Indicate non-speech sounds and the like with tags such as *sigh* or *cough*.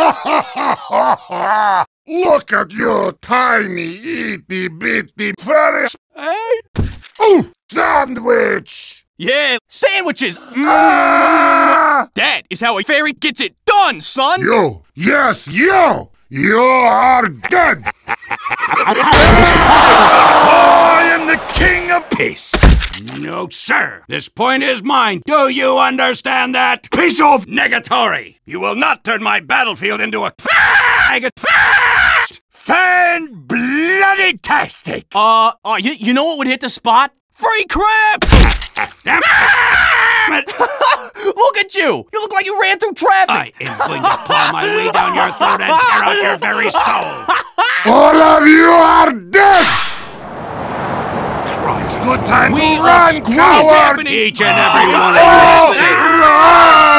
*laughs* Look at you, tiny, itty bitty, very Hey. Ooh, sandwich! Yeah, sandwiches. Mm. Ah! That is how a fairy gets it done, son. You, yes, you! You are dead! *laughs* I am the king of peace. No, sir. This point is mine. Do you understand that? Piece of negatory. You will not turn my battlefield into a faggot fast. Fan bloody tastic. Uh, uh, you, you know what would hit the spot? Free crap! Damn it. *laughs* Look at you! You look like you ran through traffic! I am going to plow my way down your throat and tear out your very soul. All of you are dead! It's good time We to run, coward! Each and every one of oh, you. run! Run!